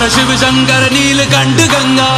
Hara Shiva Sankara நீலகண்டு Ganga